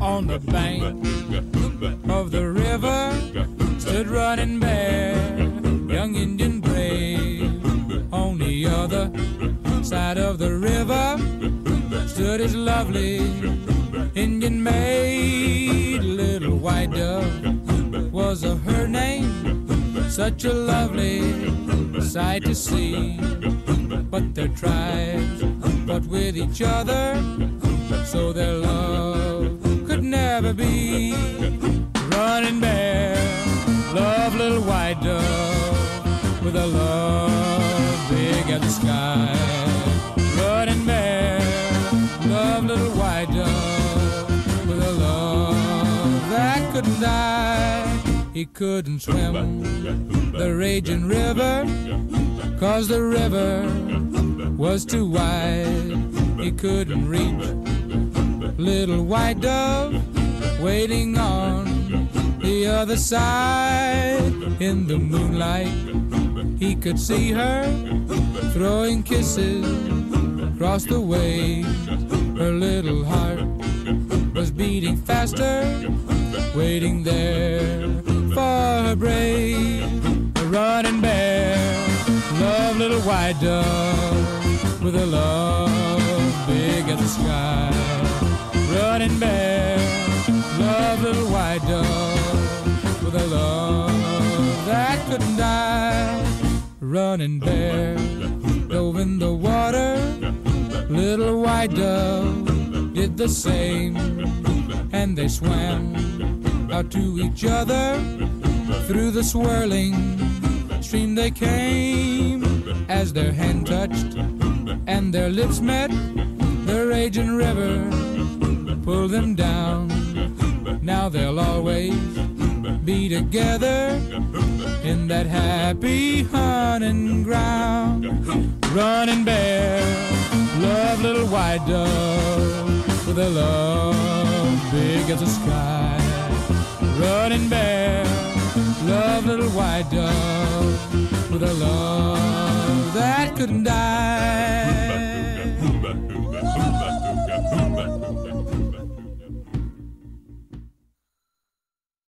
On the bank of the river stood running bear, young Indian brave. On the other side of the river stood his lovely Indian maid, little white dove was a her name. Such a lovely sight to see. But their tribes with each other, so their love could never be. Running bear, love little white dove with a love big as the sky. Running bear, love little white dove with a love that couldn't die. He couldn't swim the raging river, cause the river was too wide. He couldn't reach little white dove waiting on the other side. In the moonlight, he could see her throwing kisses across the way. Her little heart was beating faster, waiting there for her brave. Running bear, love little white dove with a love big as the sky. Running bear, love little white dove with a love that couldn't die. Running bear, dove in the water, little white dove did the same, and they swam out to each other through the swirling stream they came as their hand touched and their lips met the raging river pulled them down. Now they'll always be together in that happy hunting ground. Running bear love little white dove with a love big as the sky. Running bear, love little white dove with a love that couldn't die.